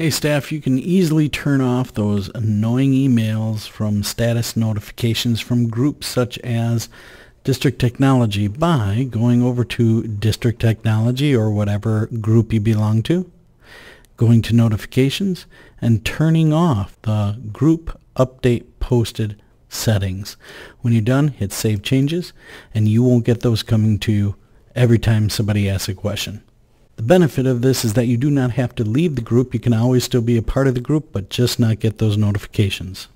Hey staff, you can easily turn off those annoying emails from status notifications from groups such as District Technology by going over to District Technology or whatever group you belong to, going to notifications, and turning off the group update posted settings. When you're done, hit save changes and you won't get those coming to you every time somebody asks a question. The benefit of this is that you do not have to leave the group. You can always still be a part of the group, but just not get those notifications.